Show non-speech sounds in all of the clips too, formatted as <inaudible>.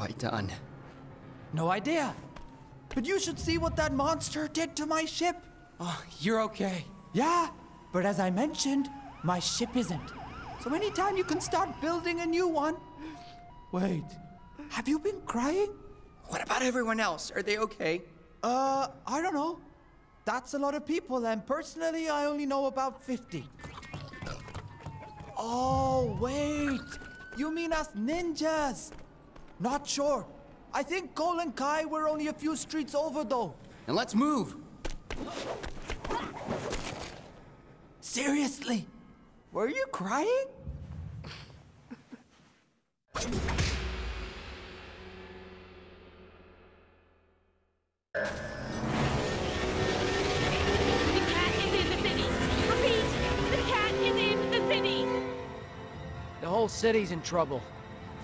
I done? No idea. But you should see what that monster did to my ship. Oh, you're okay. Yeah, but as I mentioned, my ship isn't. So anytime you can start building a new one. Wait, have you been crying? What about everyone else? Are they okay? Uh, I don't know. That's a lot of people, and personally, I only know about 50. Oh, wait. You mean us ninjas? Not sure. I think Cole and Kai were only a few streets over, though. And let's move. Seriously? Were you crying? The cat is in the city. Repeat, the cat is in the city. The whole city's in trouble.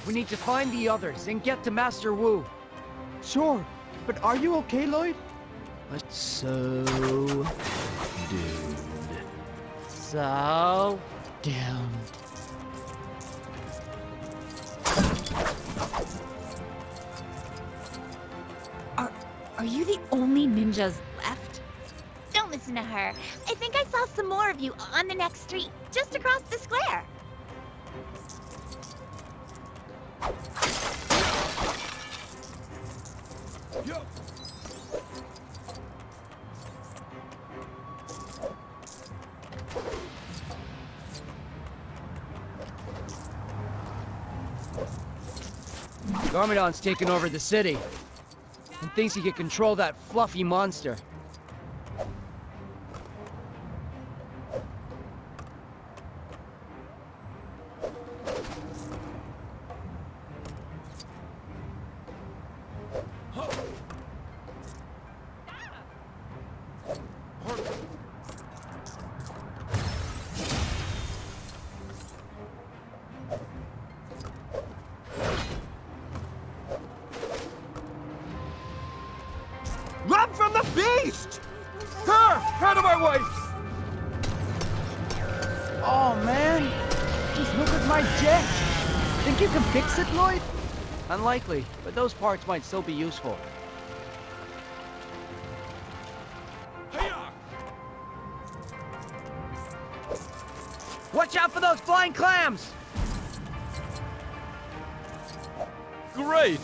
We need to find the others and get to Master Wu. Sure, but are you okay, Lloyd? So, dude. So, damn. Are are you the only ninjas left? Don't listen to her. I think I saw some more of you on the next street, just across the square. Garmadon's taken over the city and thinks he can control that fluffy monster. Parts might still be useful. Watch out for those flying clams! Great!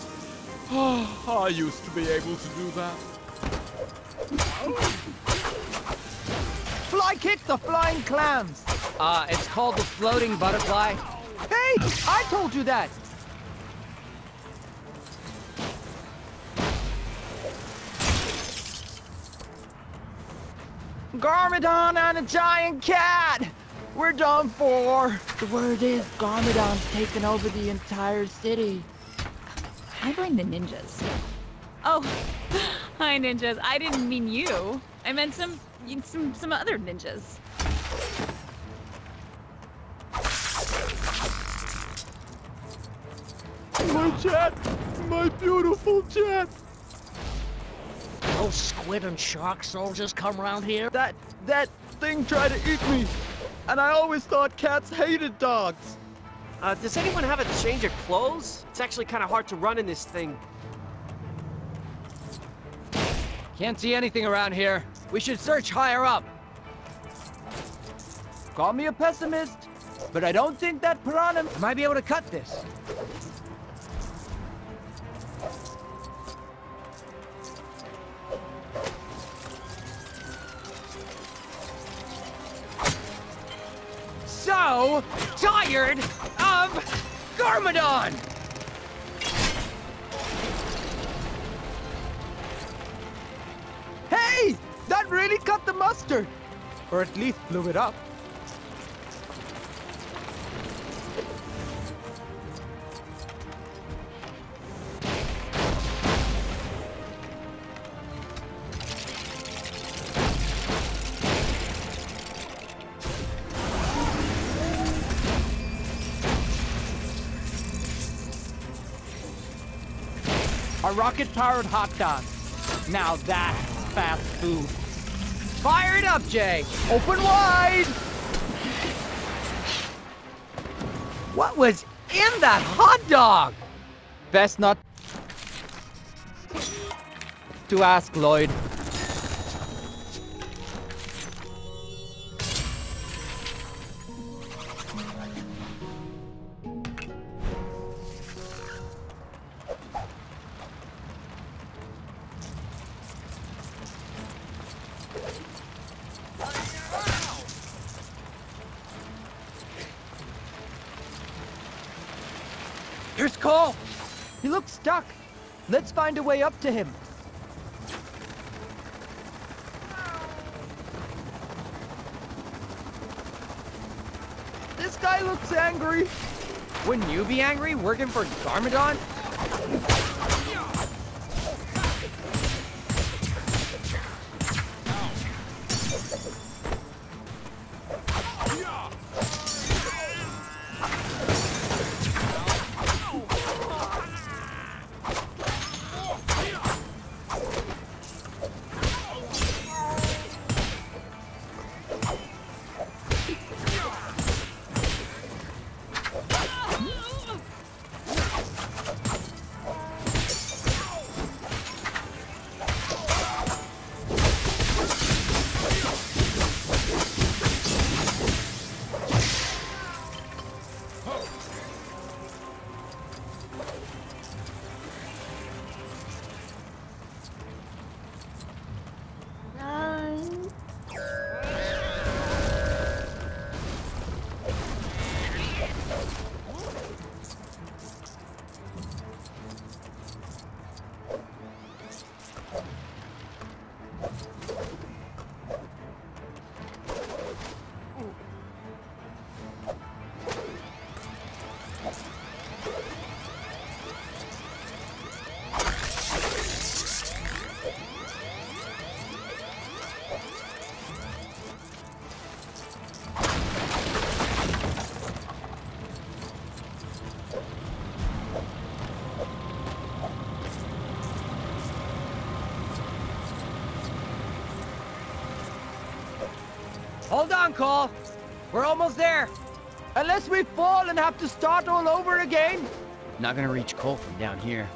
I used to be able to do that. Fly kick the flying clams! Uh, it's called the floating butterfly. Hey, I told you that! Garmadon and a giant cat! We're done for! The word is Garmadon's taken over the entire city. I blame the ninjas. Oh, <laughs> hi ninjas. I didn't mean you. I meant some some some other ninjas. My jet! My beautiful jet! Those squid and shark soldiers come around here? That, that thing tried to eat me! And I always thought cats hated dogs! Uh, does anyone have a change of clothes? It's actually kind of hard to run in this thing. Can't see anything around here. We should search higher up. Call me a pessimist, but I don't think that piranha might be able to cut this. Tired of Garmadon! Hey! That really cut the mustard! Or at least blew it up. are rocket-powered hot dogs. Now that's fast food. Fire it up, Jay! Open wide! What was in that hot dog? Best not to ask Lloyd. Way up to him. This guy looks angry. Wouldn't you be angry working for Garmadon? Hold on, Cole. We're almost there. Unless we fall and have to start all over again. Not gonna reach Cole from down here.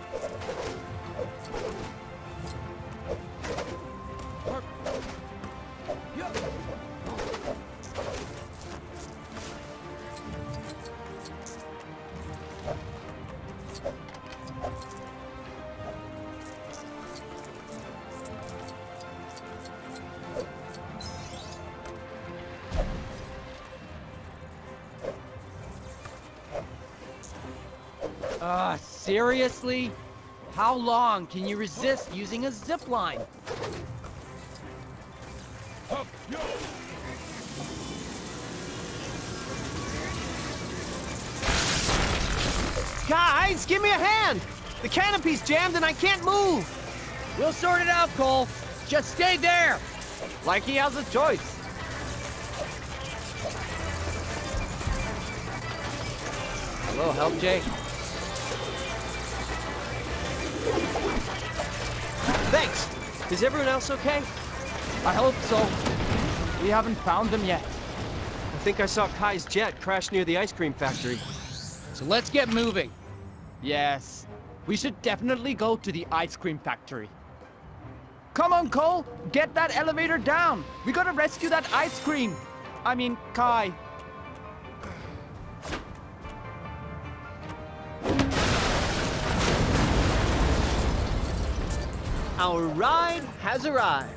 Seriously? How long can you resist using a zip line? Guys, give me a hand! The canopy's jammed and I can't move! We'll sort it out, Cole. Just stay there. Like he has a choice. A little help, Jake? Thanks! Is everyone else okay? I hope so. We haven't found them yet. I think I saw Kai's jet crash near the ice cream factory. So let's get moving. Yes, we should definitely go to the ice cream factory. Come on, Cole. Get that elevator down. We gotta rescue that ice cream. I mean, Kai. Our ride has arrived.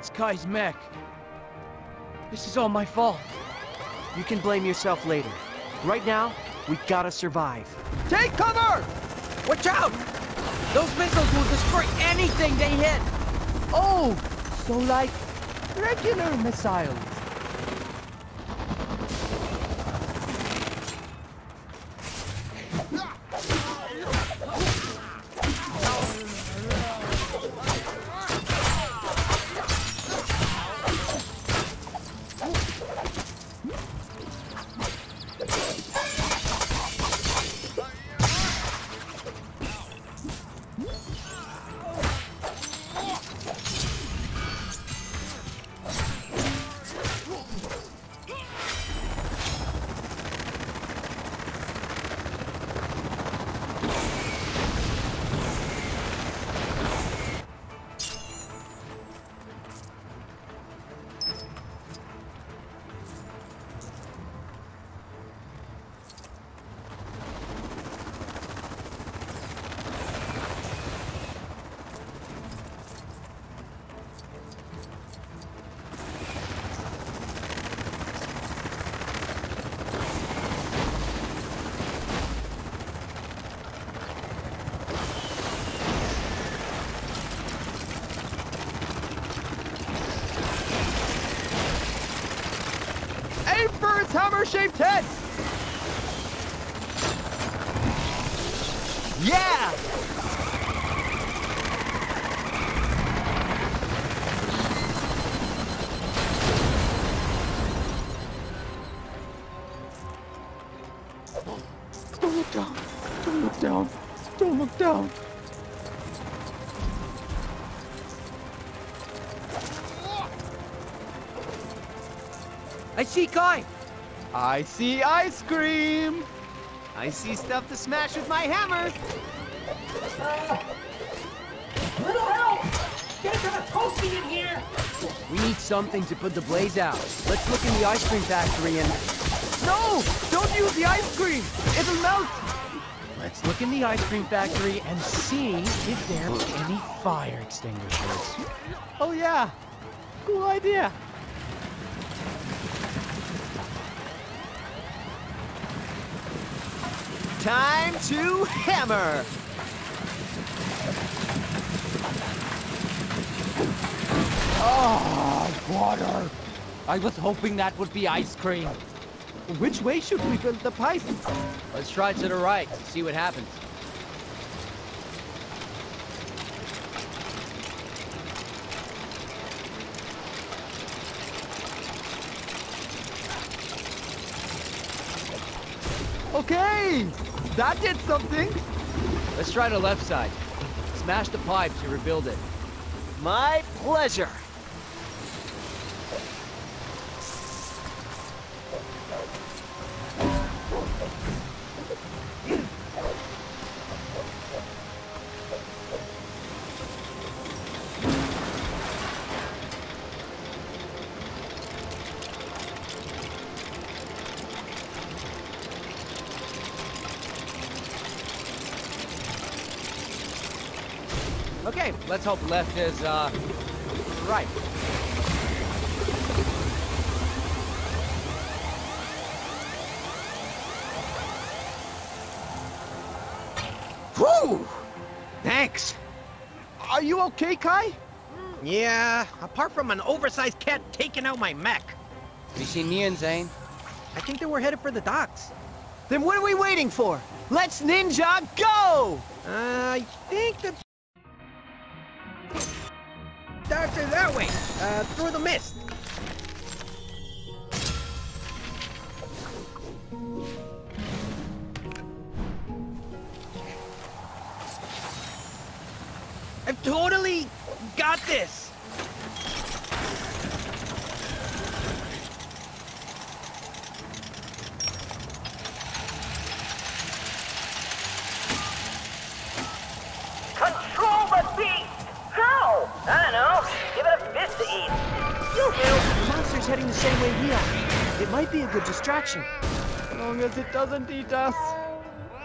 It's Kai's mech. This is all my fault. You can blame yourself later. Right now, we gotta survive. Take cover! Watch out! Those missiles will destroy anything they hit! Oh, so like regular missiles. Hammer-shaped head! Yeah! Don't look down. Don't look down. Don't look down. I see Kai! I see ice cream! I see stuff to smash with my hammer. Uh, little help! There's a toasty in here! We need something to put the blaze out. Let's look in the ice cream factory and... No! Don't use the ice cream! It'll melt! Let's look in the ice cream factory and see if there are any fire extinguishers. Oh yeah! Cool idea! Time to hammer. Oh, water! I was hoping that would be ice cream. Which way should we build the pipe? Let's try to the right, see what happens. Okay! That did something! Let's try the left side. Smash the pipe to rebuild it. My pleasure. Hope left is, uh, right. Whew! Thanks. Are you okay, Kai? Yeah, apart from an oversized cat taking out my mech. Have you seen me and Zane? I think they were headed for the docks. Then what are we waiting for? Let's ninja go! Uh, I think the... Doctor, that way! Uh, through the mist! I've totally got this! Control the beast! How? I don't know. Give it a fist to eat. You do. The monster's heading the same way we are. It might be a good distraction. As long as it doesn't eat us.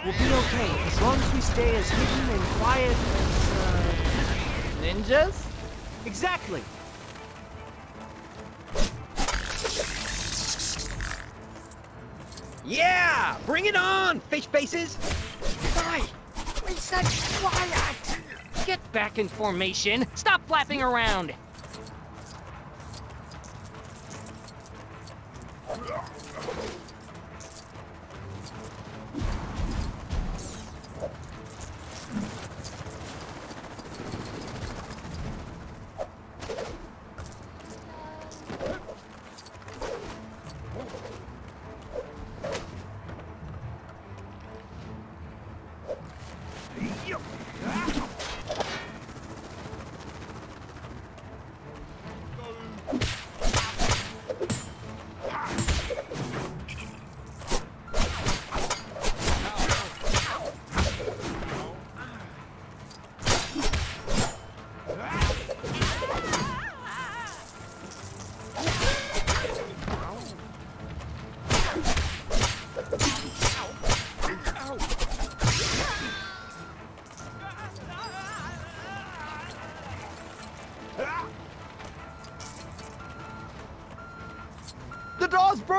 We'll be okay, as long as we stay as hidden and quiet as, uh... Ninjas? Exactly! Yeah! Bring it on, fish faces! Why? We said quiet! Get back in formation! Stop flapping around!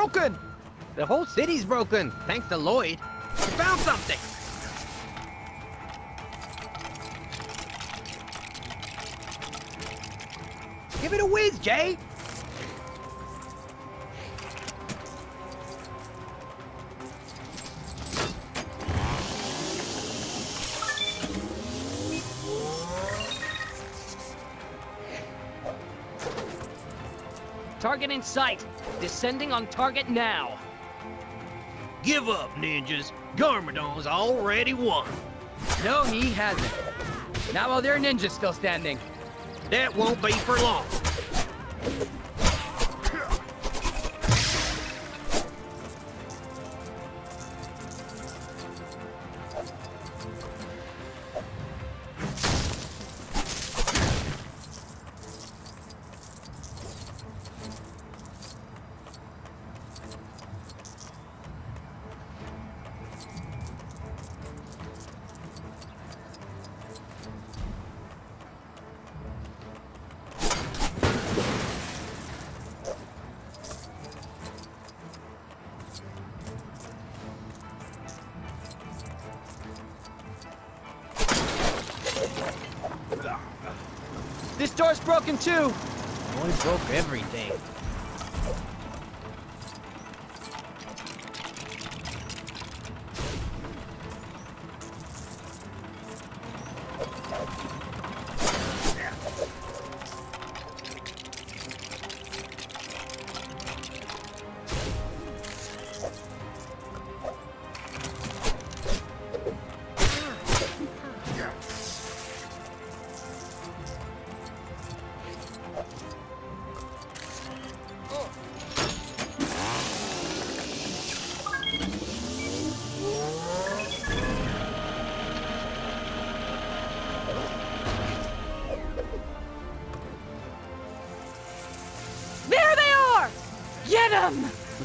broken! The whole city's broken, thanks to Lloyd. We found something! Give it a whiz, Jay! Target in sight! Descending on target now. Give up, ninjas. Garmadon's already won. No, he hasn't. Not while there are ninjas still standing. That won't be for long. This door's broken too. Boy broke everything.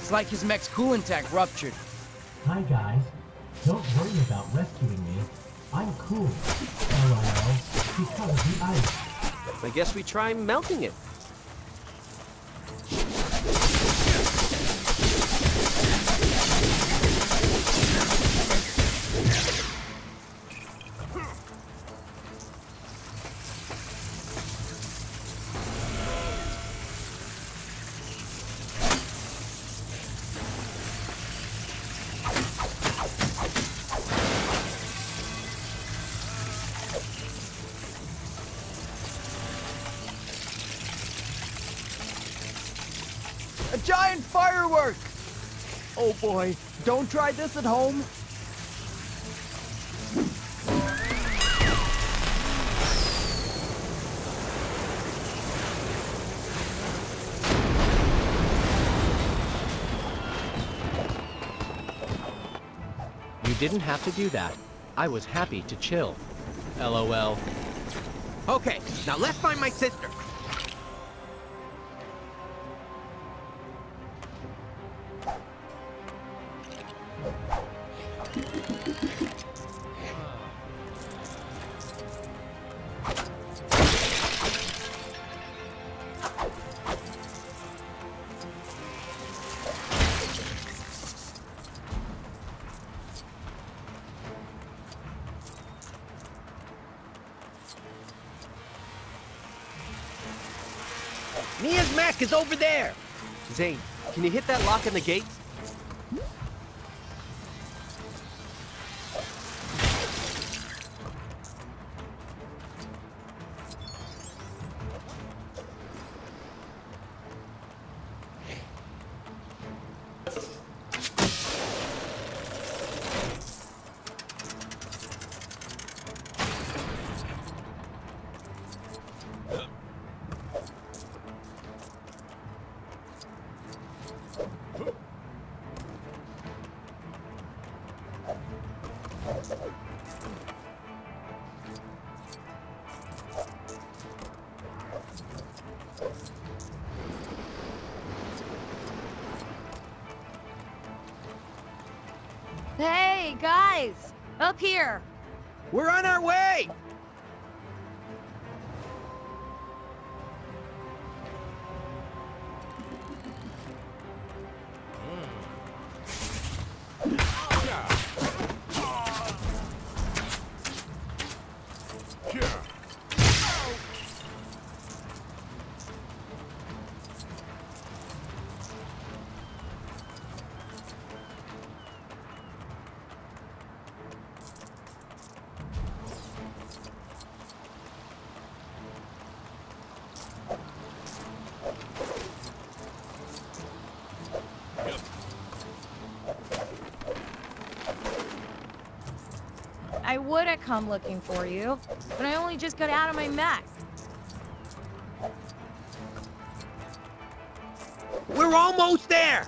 Them! Looks like his mech's coolant tank ruptured. Hi guys. Don't worry about rescuing me. I'm cool. LOL. Because of the ice. I guess we try melting it. Oh boy, don't try this at home. You didn't have to do that. I was happy to chill. LOL. Okay, now let's find my sister. That lock in the gate? Hey, guys! Up here! We're on our way. Come looking for you, but I only just got out of my mech. We're almost there!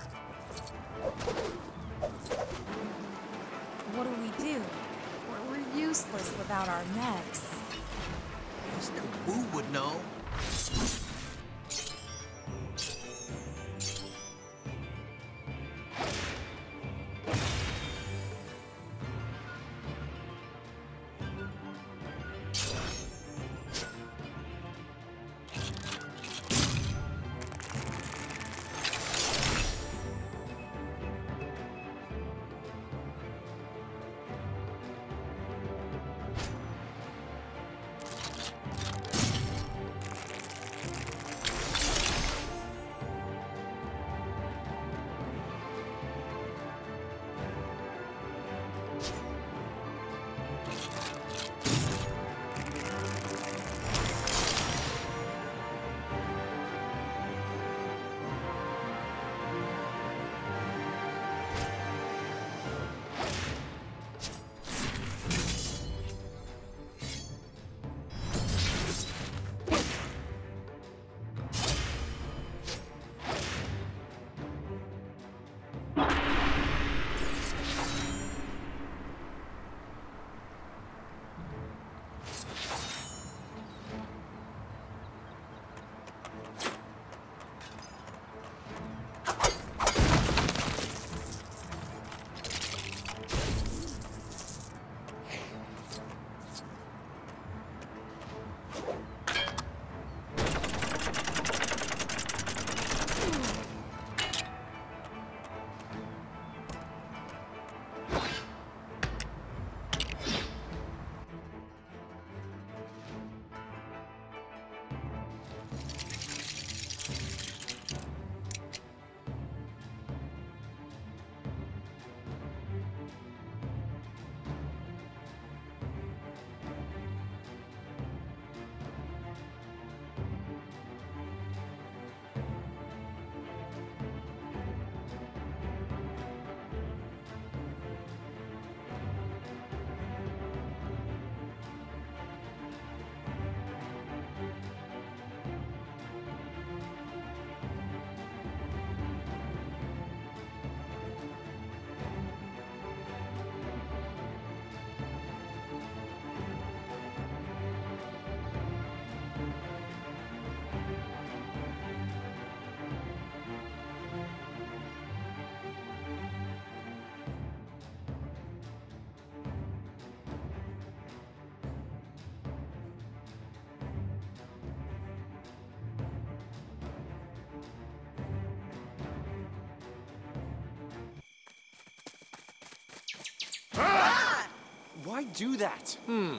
Why do that? Hmm.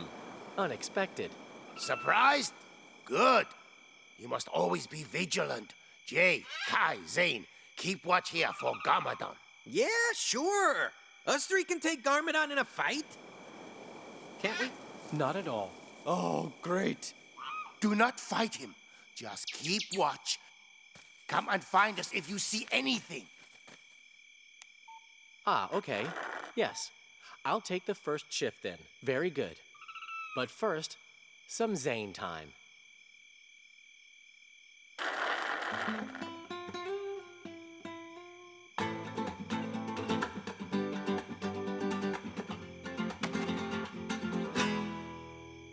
Unexpected. Surprised? Good. You must always be vigilant. Jay, Kai, Zane, keep watch here for Garmadon. Yeah, sure. Us three can take Garmadon in a fight. Can't we? Not at all. Oh, great. Do not fight him. Just keep watch. Come and find us if you see anything. Ah, okay. Yes. I'll take the first shift then. Very good. But first, some Zane time.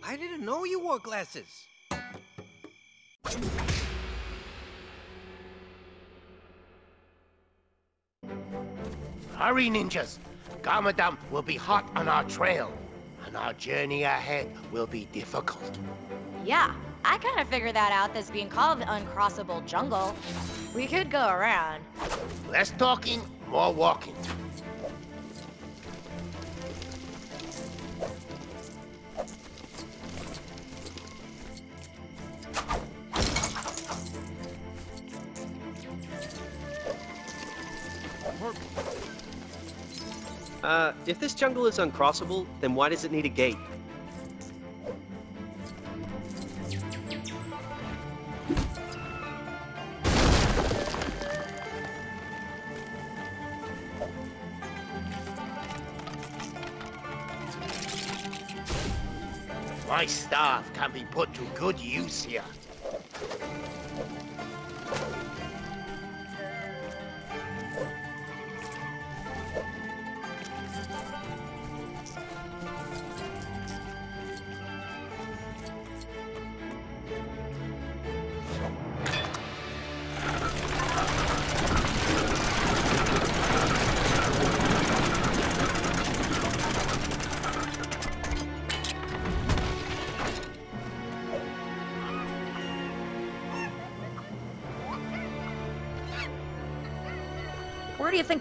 I didn't know you wore glasses. Hurry, ninjas. Garmadon will be hot on our trail, and our journey ahead will be difficult. Yeah, I kind of figured that out this being called the uncrossable jungle. We could go around. Less talking, more walking. Uh, if this jungle is uncrossable, then why does it need a gate? My staff can be put to good use here.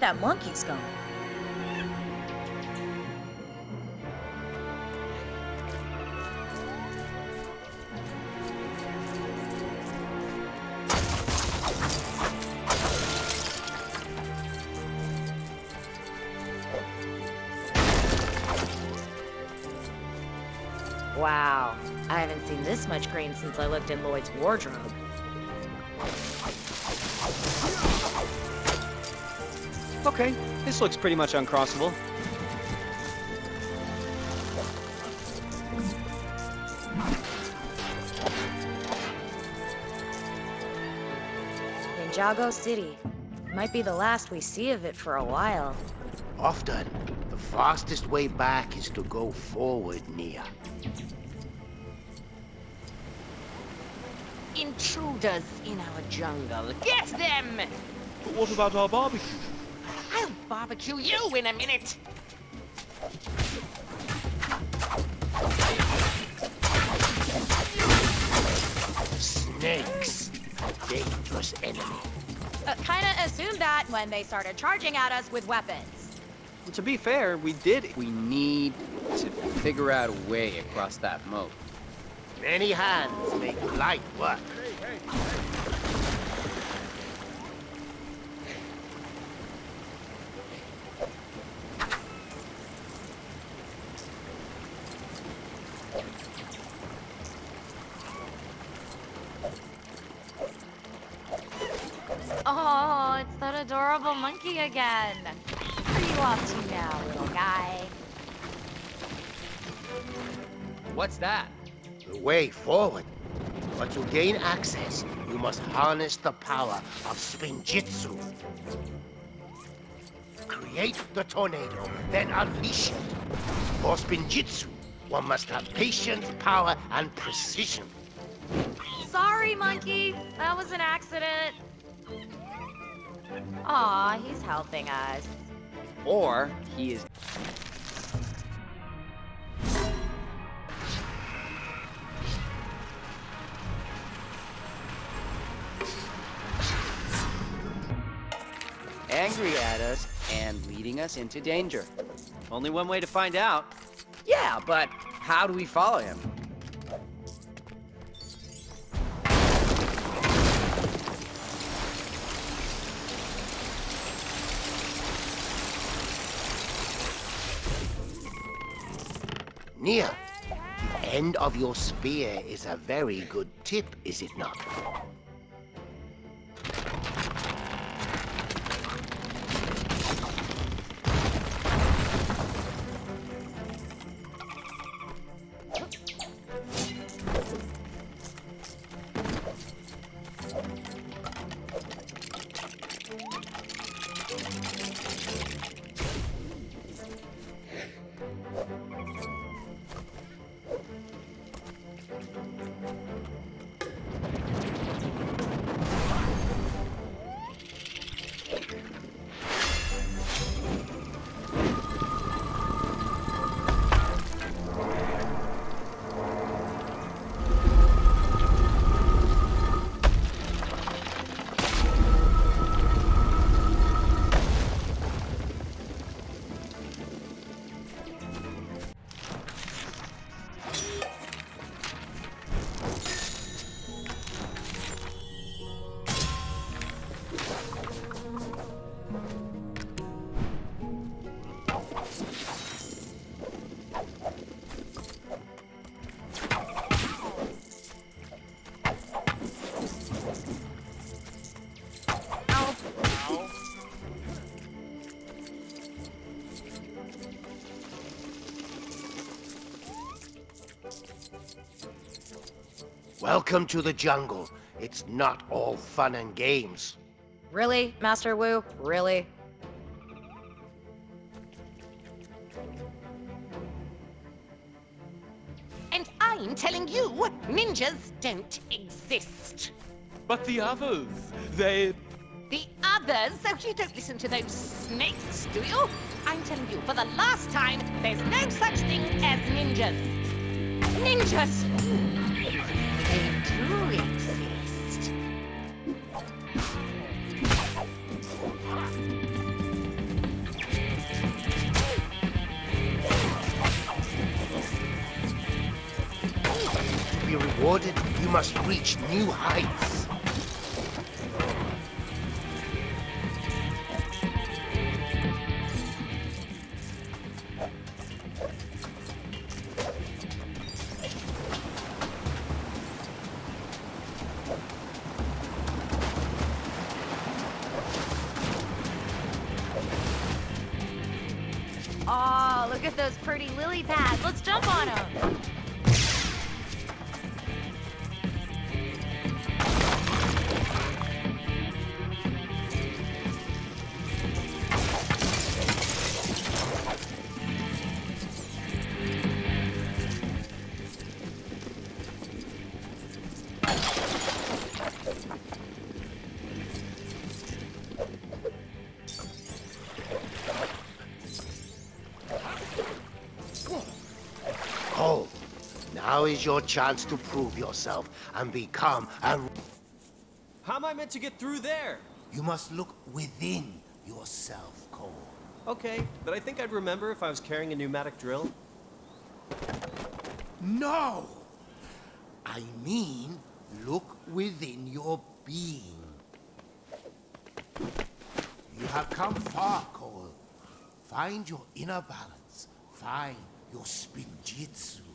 That monkey's going? Wow, I haven't seen this much grain since I looked in Lloyd's wardrobe. Okay, this looks pretty much uncrossable. Ninjago City. Might be the last we see of it for a while. Often, the fastest way back is to go forward, Nya. Intruders in our jungle. Get them! But what about our barbecue? I'll barbecue you in a minute. Snakes. Dangerous enemy. Uh, kinda assumed that when they started charging at us with weapons. To be fair, we did. We need to figure out a way across that moat. Many hands make light work. Oh, it's that adorable monkey again. What are you up to now, little guy? What's that? The way forward. But to gain access, you must harness the power of Spinjitzu. Create the tornado, then unleash it. For Spinjitzu, one must have patience, power, and precision. Sorry, monkey. That was an accident. Aw, he's helping us. Or he is. Angry at us and leading us into danger. Only one way to find out. Yeah, but how do we follow him? Nya, the end of your spear is a very good tip, is it not? Welcome to the jungle. It's not all fun and games. Really, Master Wu? Really? And I'm telling you, ninjas don't exist. But the others, they... The others? Oh, you don't listen to those snakes, do you? I'm telling you, for the last time, there's no such thing as ninjas. Ninjas! Must reach new heights. Now is your chance to prove yourself and become a... How am I meant to get through there? You must look within yourself, Cole. Okay, but I think I'd remember if I was carrying a pneumatic drill. No! I mean, look within your being. You have come far, Cole. Find your inner balance. Find your spinjitzu.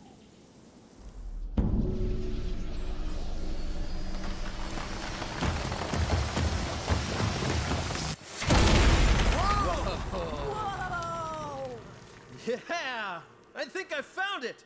I think I found it!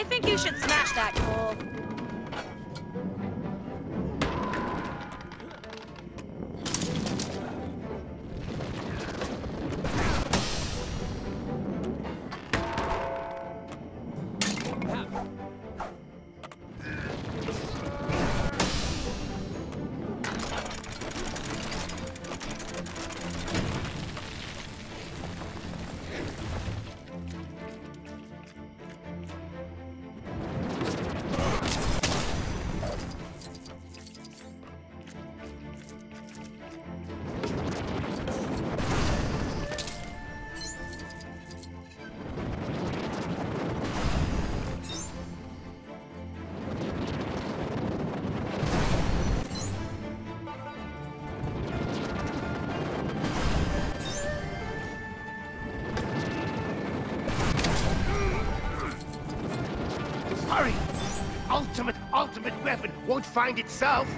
I think you should smash that. Ultimate, weapon won't find itself.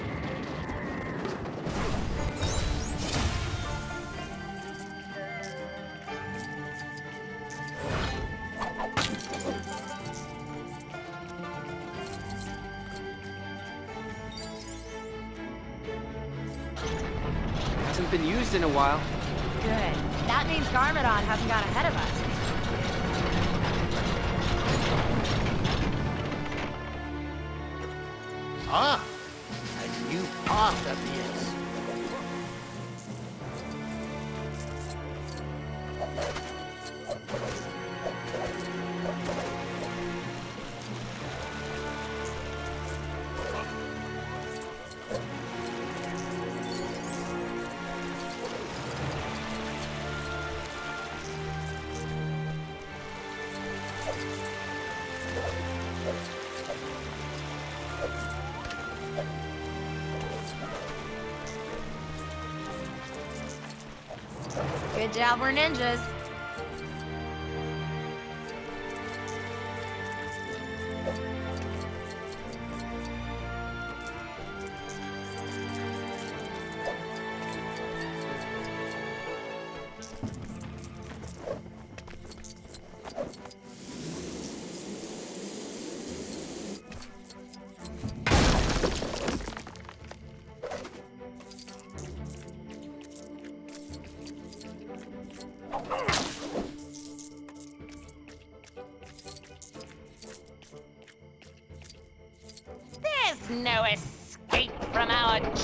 We're ninjas.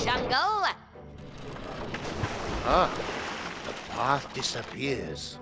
Jungle. Ah, the path disappears.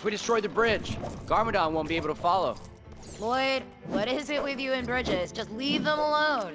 If we destroy the bridge, Garmadon won't be able to follow. Lloyd, what is it with you and bridges? Just leave them alone.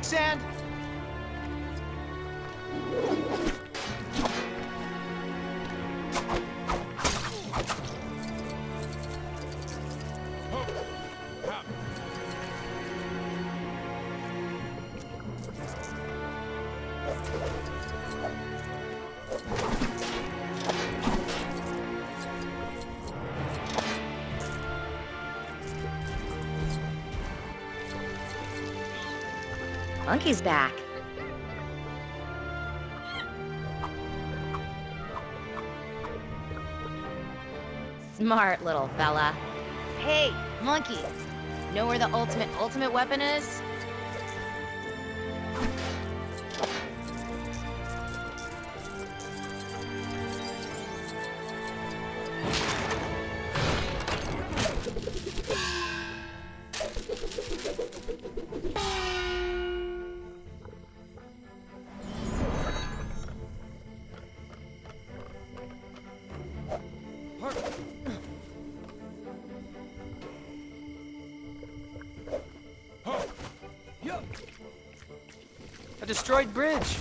Quicksand! Monkey's back. Smart little fella. Hey, Monkey. Know where the ultimate ultimate weapon is? Bridge.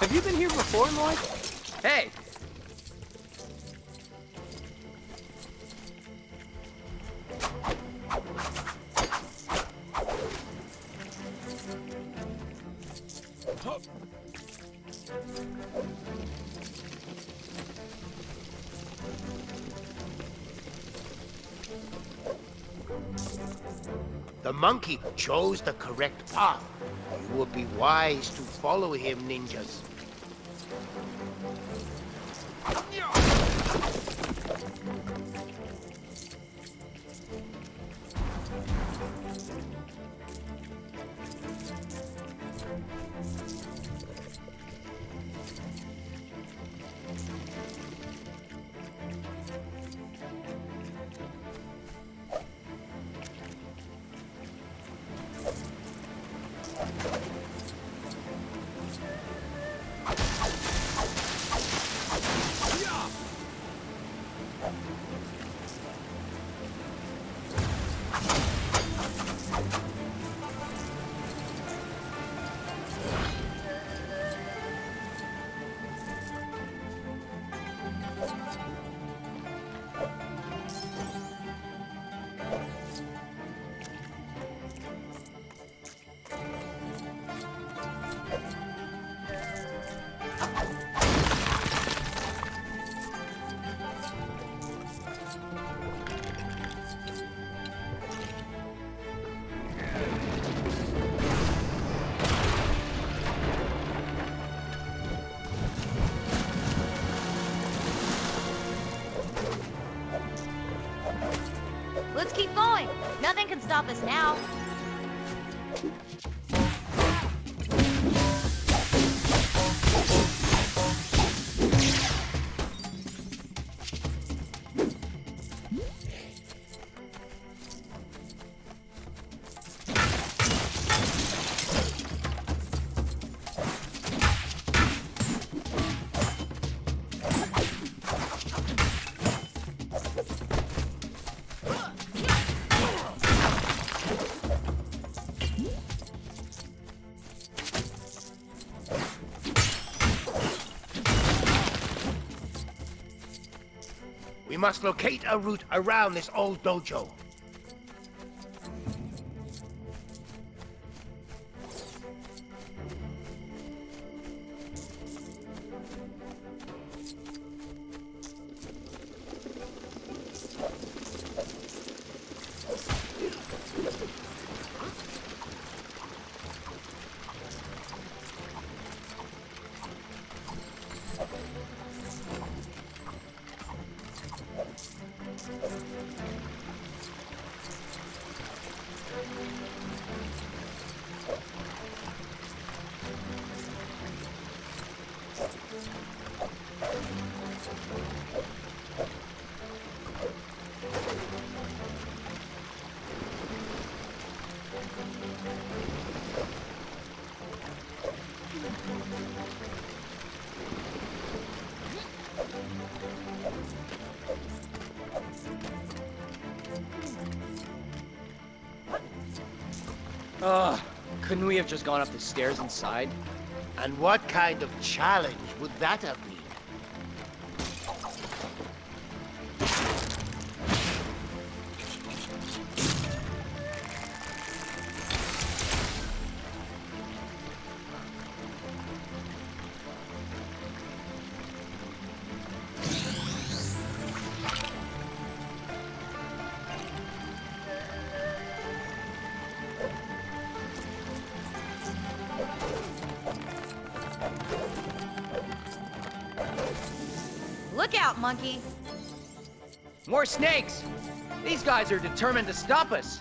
Have you been here before, Lloyd? Hey! The monkey chose the correct path. You would be wise to follow him, ninjas. Stop us now. We must locate a route around this old dojo. Have just gone up the stairs inside? And what kind of challenge would that have been? Out, monkey. More snakes! These guys are determined to stop us.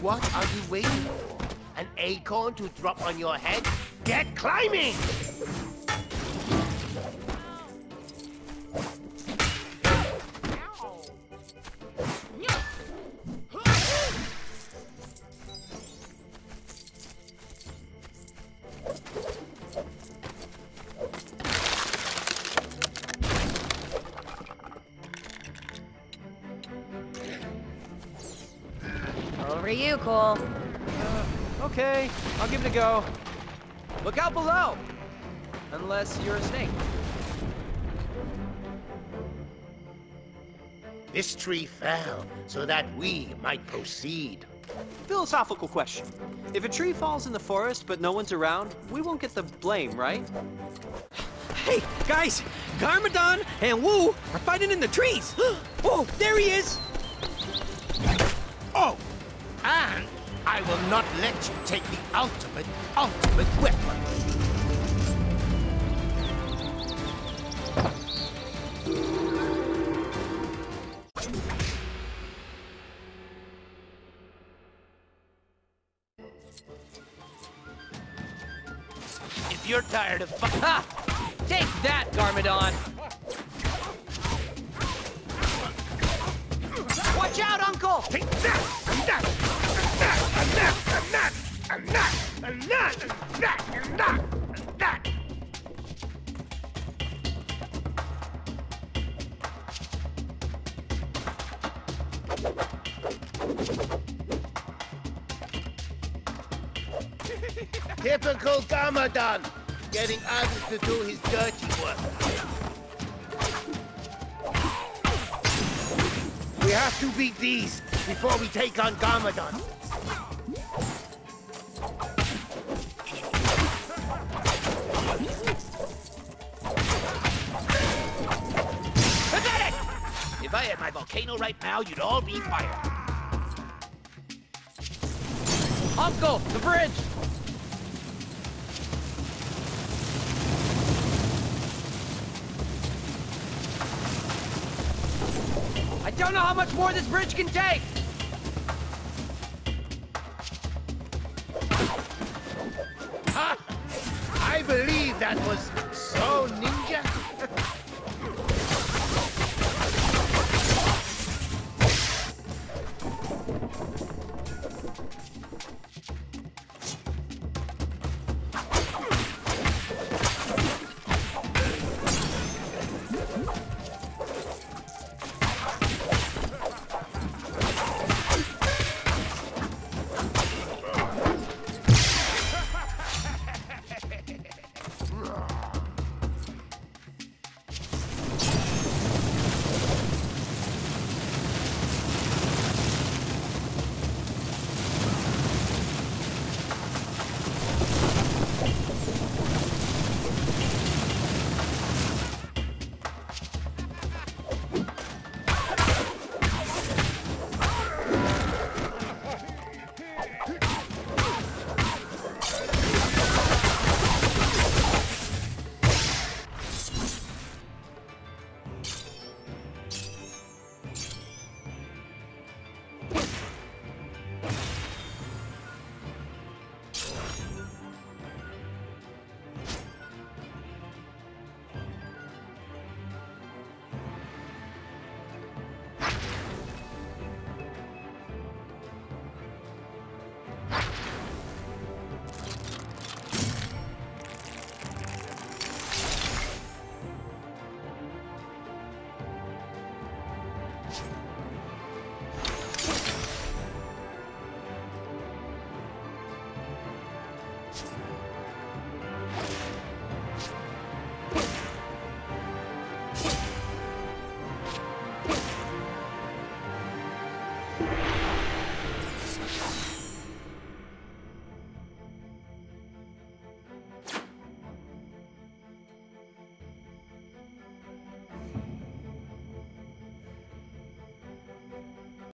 What are you waiting for? An acorn to drop on your head? Get climbing! Tree fell so that we might proceed. Philosophical question. If a tree falls in the forest but no one's around, we won't get the blame, right? Hey, guys! Garmadon and Wu are fighting in the trees! <gasps> Oh, there he is! Oh! And I will not let you take the ultimate, ultimate weapon. If you're tired of Ha! Take that, Garmadon! Watch out, Uncle! Take that! And that! And that! And that! And that! And that! And that! And that! And that! Garmadon, getting others to do his dirty work. We have to beat these before we take on. Pathetic! If I had my volcano right now, you'd all be fired. Uncle, the bridge! Don't know how much more this bridge can take!